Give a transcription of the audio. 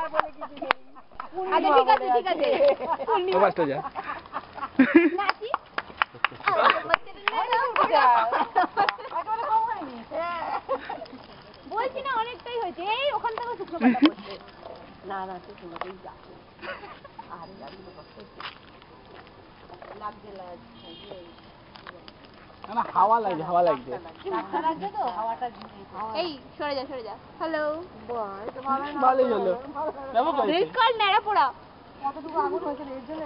আচ্ছা ঠিক আছে ঠিক আছে। ওপাশটা যা। নাচি বলছি না অনেকটাই হয়েছে। এই ওখান থেকে শুকনো পাতা না না সে শুনতেই যাচ্ছে আরে লাগছে লাগছে না হাওয়া হাওয়া এই সরে যা সরে যা। হ্যালো ভালোই হলো। কই নেড়া পোড়া। কতটুকু আগুন হয়েছে এর জন্য